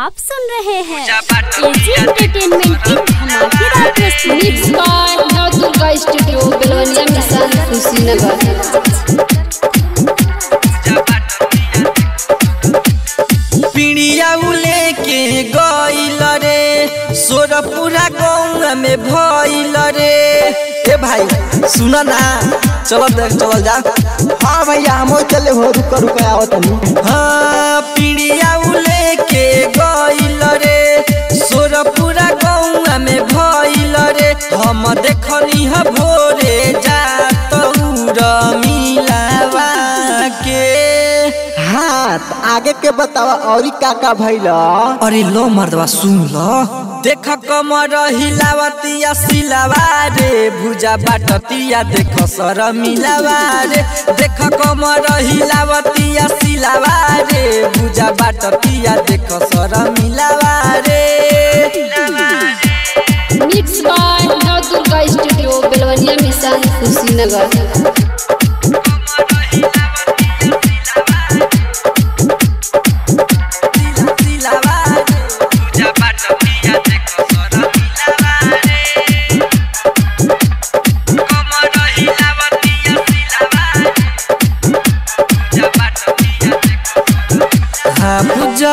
आप सुन रहे हैं एंटरटेनमेंट की धमाकेदार mix by Durga studio mission Kushinagar पिड़िया लेके गईल रे सोरपुरा गाँव में भइल रे। ए भाई सुन ना चलो देख चल जा। हाँ भैया हम चले हो रुक रुक आवत हाँ पिड़िया देखनी ह भोरे जात मिलावा के हाँ तो आगे के बतावा और का का भइला। अरे लो मर्दवा सुन लो। देख कमर हिलावतिया सिलावा रे। भुजा बाटतिया देख सर मिलावा रे। देख कमर हिलावतिया सिलावा रे। भुजा बाटतिया देख सर मिलावा रे। कुशीनगर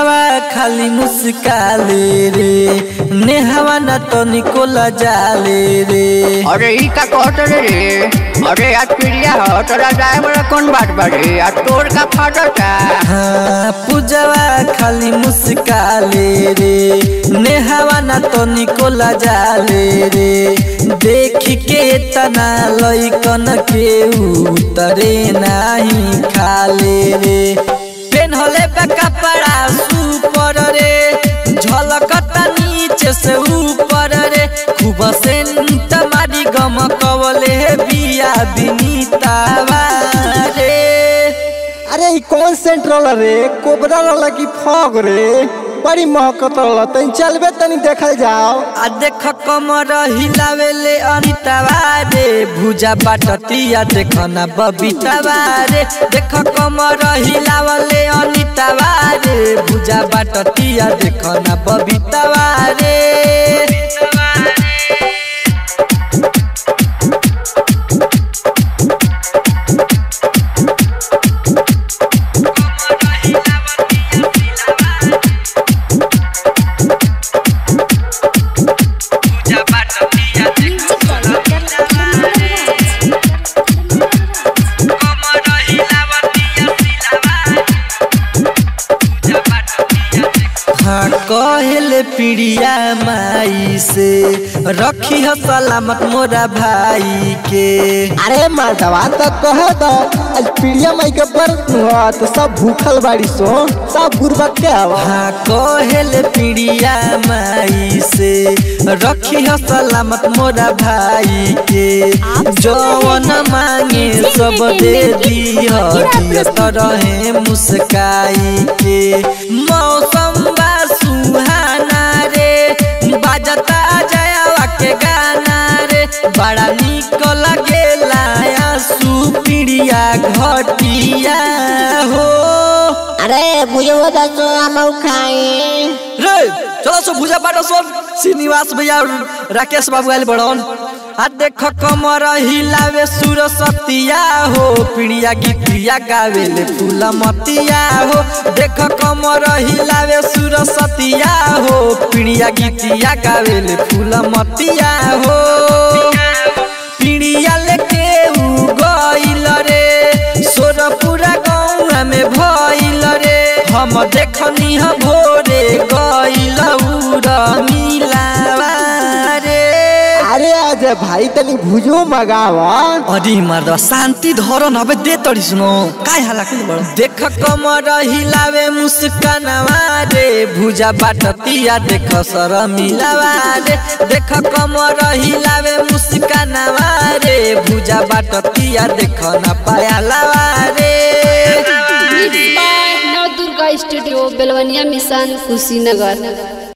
पूजवा खाली मुस्काले रे। नेहवा न तो निकोला जाले रे। अरे ई का कहत रे। अरे आज पिड़िया हो तोरा जाए वाला कौन बात बारे आज तोर का फाटता। हाँ पूजवा खाली मुस्काले रे। नेहवा न तो निकोला जाले रे। देख के तना लइकन के उतरे नाही खाले रे। खूब सेंट मारी गम कवले बिया बिनीतावा रे अरे ई कौन सेंट्रल रे? कोबरा वाला की फॉग रे। बड़ी महकत रहला तनी चलबे तनी देखल जाओ। आ देख कमर हिलावेले अनितावा रे भुजा बाटतिया देख ना बबीतावा रे देख कमर हिलावले अनितावा रे भुजा बाटतिया देख ना बबीतावा रे कहले पिड़िया माई से रखी ह सलामत मोरा भाई के। अरे मर्दवा तो कह दो आज पीड़िया माई के बर्फ़ हुआ तो सब भूखल बाड़ी सो सब बुरबक के हवा। हाँ कहले पिड़िया माई से रखी ह सलामत मोरा भाई के। जवन मांगे सब दे दी रहे मुस्काई के। मौसम बड़ा निक लगेला सुपिड़िया घटिया हो। अरे मुझे बता तो हम खाए। रे चलो सो भुजा बाटो सो। श्रीनिवास भैया राकेश बाबू आइल बड़न आ देख कमर हिलावे सुरसतिया हो। पिड़िया गीतिया गावेले फूल मतिया हो। देख कमर हिलावे सुरसतिया हो। पिड़िया गीतिया गावेले फूल मतिया हो। हम देखनी ह भोरे गइल उर मिलावा रे अरे आज भाई तनी भुजो मगावा अरे मर्द शांति धरो न अबे दे तड़ी सुनो काय हाला के बड़ देख कमर हिलावे मुस्कानवा रे भुजा बाटतिया देख सर मिलावा रे देख कमर हिलावे मुस्कानवा रे भुजा बाटतिया देख न पायालावा रे स्टूडियो बेलवनिया मिशन कुशीनगर।